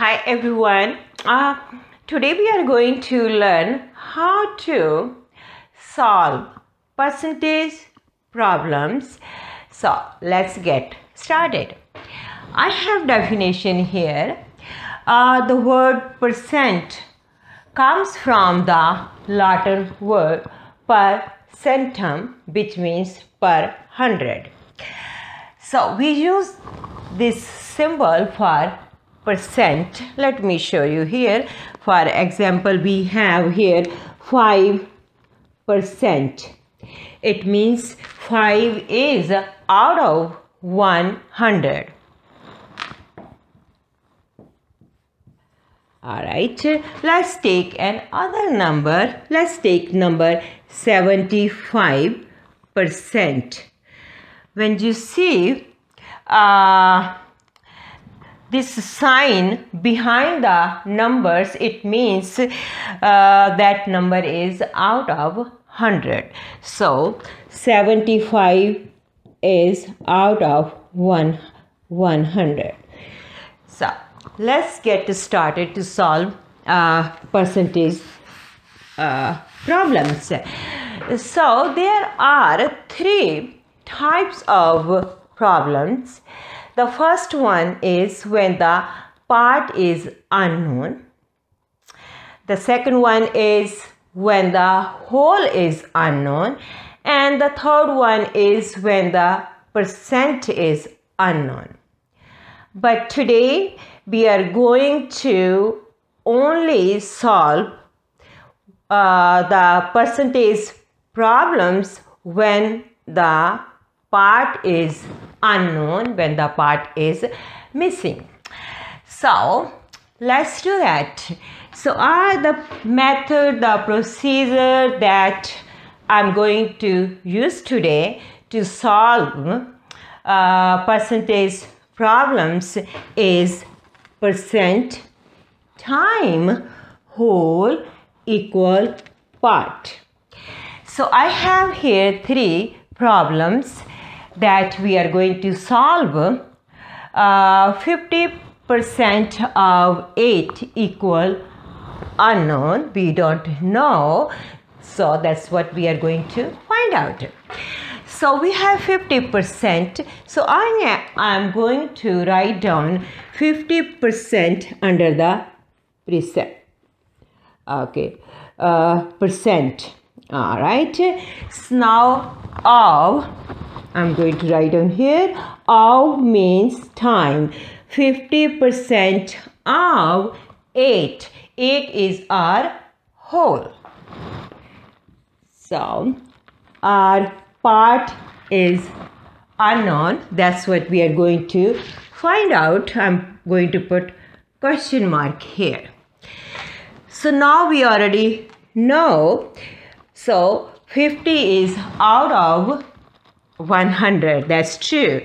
Hi everyone. Uh, today we are going to learn how to solve percentage problems. So let's get started. I have definition here. Uh, the word percent comes from the Latin word per centum which means per hundred. So we use this symbol for percent. Let me show you here. For example, we have here 5 percent. It means 5 is out of 100. Alright, let's take another number. Let's take number 75 percent. When you see uh, this sign behind the numbers it means uh, that number is out of 100 so 75 is out of 1 100 so let's get started to solve uh, percentage uh, problems. So there are three types of problems the first one is when the part is unknown. The second one is when the whole is unknown. And the third one is when the percent is unknown. But today we are going to only solve uh, the percentage problems when the part is unknown when the part is missing. So let's do that. So are the method, the procedure that I'm going to use today to solve uh, percentage problems is percent time whole equal part. So I have here three problems that we are going to solve uh, 50% of 8 equal unknown. We don't know. So that's what we are going to find out. So we have 50% so I am going to write down 50% under the percent okay uh, percent. All right. Now of I'm going to write down here. Of means time. 50% of 8. 8 is our whole. So, our part is unknown. That's what we are going to find out. I'm going to put question mark here. So, now we already know. So, 50 is out of 100 that's true.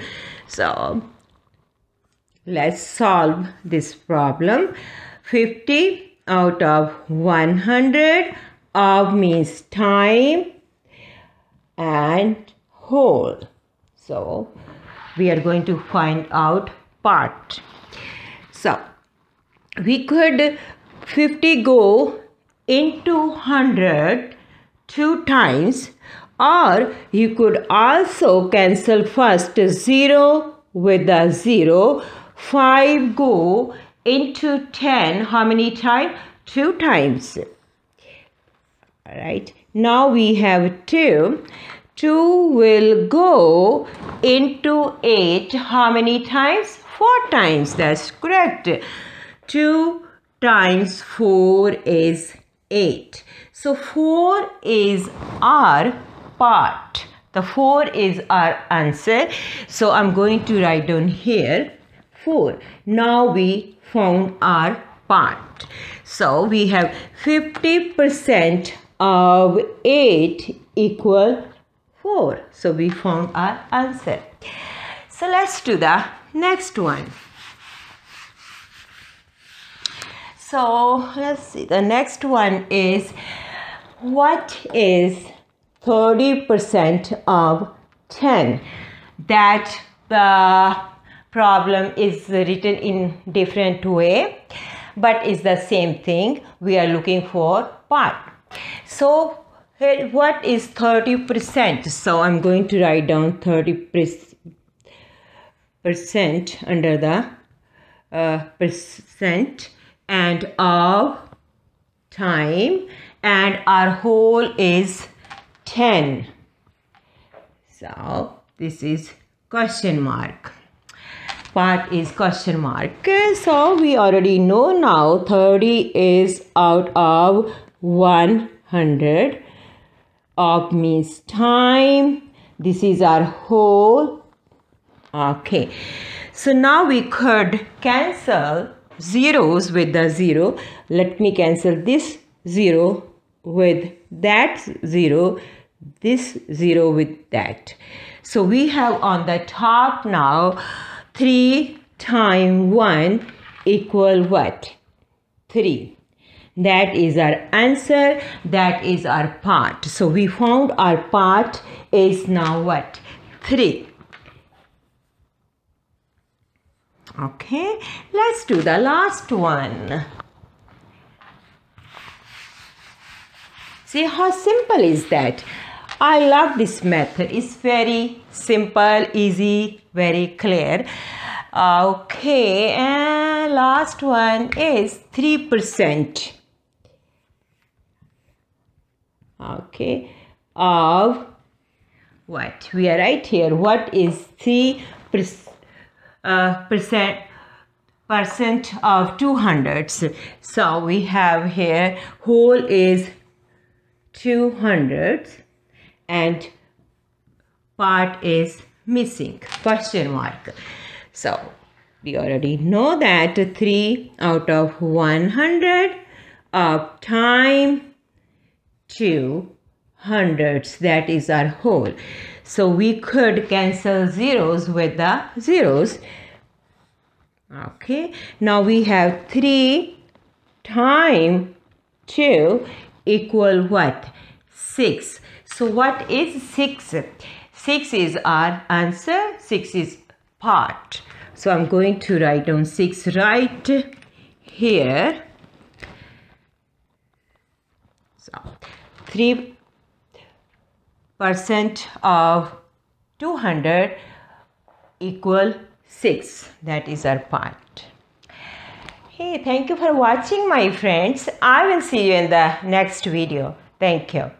So let's solve this problem. 50 out of 100 of means time and whole. So we are going to find out part. So we could 50 go into 100 two times or you could also cancel first 0 with the 0. 5 go into 10. How many times? 2 times. Alright. Now we have 2. 2 will go into 8. How many times? 4 times. That's correct. 2 times 4 is 8. So 4 is our part. The 4 is our answer. So I'm going to write down here 4. Now we found our part. So we have 50% of 8 equal 4. So we found our answer. So let's do the next one. So let's see. The next one is what is 30% of 10 that the problem is written in different way but is the same thing we are looking for part. So what is 30% so i'm going to write down 30 percent under the uh, percent and of time and our whole is 10 so this is question mark part is question mark. So we already know now 30 is out of 100. Of means time. This is our whole. Okay. So now we could cancel zeros with the zero. Let me cancel this zero with that zero, this zero with that. So we have on the top now 3 times 1 equal what? 3. That is our answer. That is our part. So we found our part is now what? 3. Okay, let's do the last one. See how simple is that? I love this method. It's very simple, easy, very clear. Okay, and last one is 3%. Okay, of what? We are right here. What is 3 uh, percent? percent of 200s so we have here whole is 200s and part is missing question mark. So we already know that 3 out of 100 of time 2 hundreds that is our whole. So we could cancel zeros with the zeros. Okay now we have 3 time 2 equal what? 6 so what is 6? 6 is our answer. 6 is part. So I'm going to write down 6 right here. So 3 percent of 200 equal 6. That is our part. Hey, thank you for watching my friends. I will see you in the next video. Thank you.